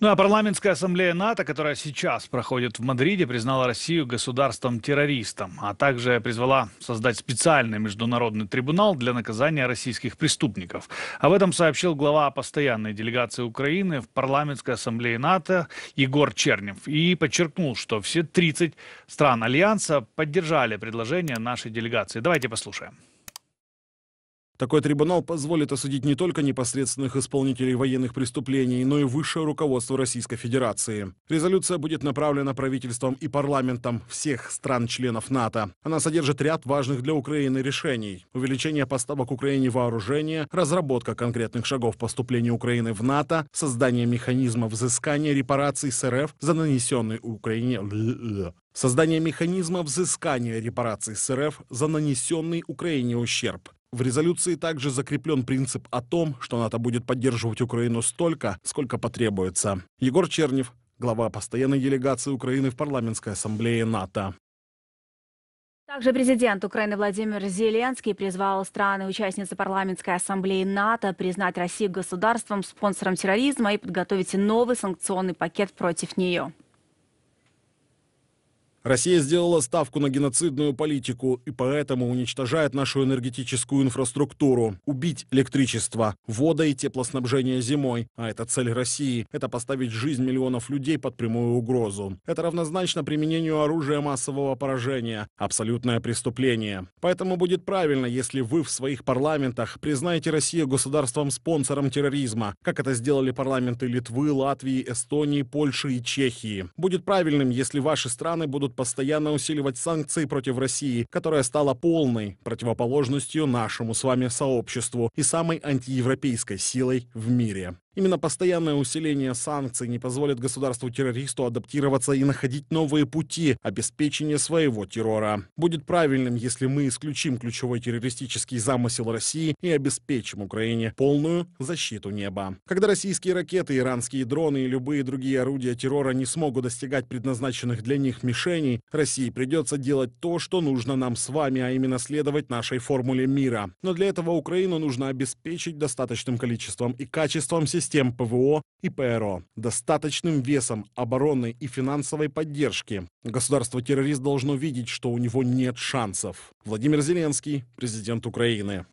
Ну а парламентская ассамблея НАТО, которая сейчас проходит в Мадриде, признала Россию государством-террористом, а также призвала создать специальный международный трибунал для наказания российских преступников. Об этом сообщил глава постоянной делегации Украины в парламентской ассамблее НАТО Егор Чернев и подчеркнул, что все 30 стран Альянса поддержали предложение нашей делегации. Давайте послушаем. Такой трибунал позволит осудить не только непосредственных исполнителей военных преступлений, но и высшее руководство Российской Федерации. Резолюция будет направлена правительством и парламентом всех стран-членов НАТО. Она содержит ряд важных для Украины решений. Увеличение поставок Украине вооружения, разработка конкретных шагов поступления Украины в НАТО, создание механизма взыскания репараций с РФ за нанесенный Украине... Создание механизма взыскания репараций с РФ за нанесенный Украине ущерб. В резолюции также закреплен принцип о том, что НАТО будет поддерживать Украину столько, сколько потребуется. Егор Чернев, глава постоянной делегации Украины в парламентской ассамблее НАТО. Также президент Украины Владимир Зеленский призвал страны-участницы парламентской ассамблеи НАТО признать Россию государством, спонсором терроризма и подготовить новый санкционный пакет против нее. Россия сделала ставку на геноцидную политику и поэтому уничтожает нашу энергетическую инфраструктуру. Убить электричество, вода и теплоснабжение зимой. А это цель России. Это поставить жизнь миллионов людей под прямую угрозу. Это равнозначно применению оружия массового поражения. Абсолютное преступление. Поэтому будет правильно, если вы в своих парламентах признаете Россию государством-спонсором терроризма, как это сделали парламенты Литвы, Латвии, Эстонии, Польши и Чехии. Будет правильным, если ваши страны будут будут постоянно усиливать санкции против России, которая стала полной противоположностью нашему с вами сообществу и самой антиевропейской силой в мире. Именно постоянное усиление санкций не позволит государству-террористу адаптироваться и находить новые пути обеспечения своего террора. Будет правильным, если мы исключим ключевой террористический замысел России и обеспечим Украине полную защиту неба. Когда российские ракеты, иранские дроны и любые другие орудия террора не смогут достигать предназначенных для них мишеней, России придется делать то, что нужно нам с вами, а именно следовать нашей формуле мира. Но для этого Украину нужно обеспечить достаточным количеством и качеством системы систем ПВО и ПРО, достаточным весом оборонной и финансовой поддержки. Государство-террорист должно видеть, что у него нет шансов. Владимир Зеленский, президент Украины.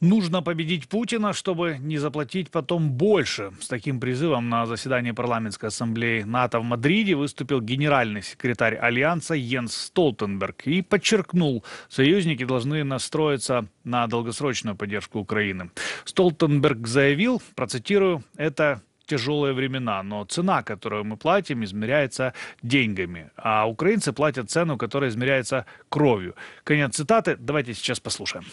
Нужно победить Путина, чтобы не заплатить потом больше. С таким призывом на заседании парламентской ассамблеи НАТО в Мадриде выступил генеральный секретарь Альянса Йенс Столтенберг и подчеркнул, союзники должны настроиться на долгосрочную поддержку Украины. Столтенберг заявил, процитирую, это тяжелые времена, но цена, которую мы платим, измеряется деньгами, а украинцы платят цену, которая измеряется кровью. Конец цитаты. Давайте сейчас послушаем.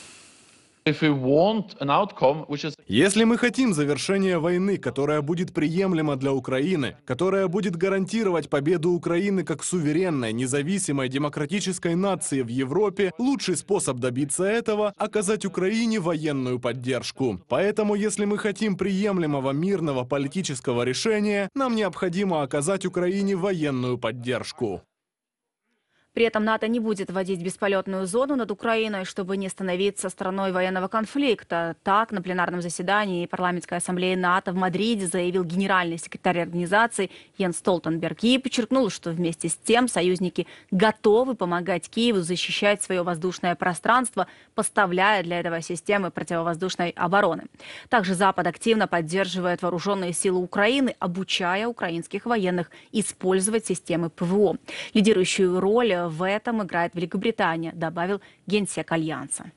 Если мы хотим завершения войны, которая будет приемлема для Украины, которая будет гарантировать победу Украины как суверенной, независимой, демократической нации в Европе, лучший способ добиться этого – оказать Украине военную поддержку. Поэтому, если мы хотим приемлемого мирного политического решения, нам необходимо оказать Украине военную поддержку. При этом НАТО не будет вводить бесполетную зону над Украиной, чтобы не становиться страной военного конфликта. Так, на пленарном заседании парламентской ассамблеи НАТО в Мадриде заявил генеральный секретарь организации Йен Столтенберг и подчеркнул, что вместе с тем союзники готовы помогать Киеву защищать свое воздушное пространство, поставляя для этого системы противовоздушной обороны. Также Запад активно поддерживает вооруженные силы Украины, обучая украинских военных использовать системы ПВО. Лидирующую роль в этом играет Великобритания, добавил генсек Альянса.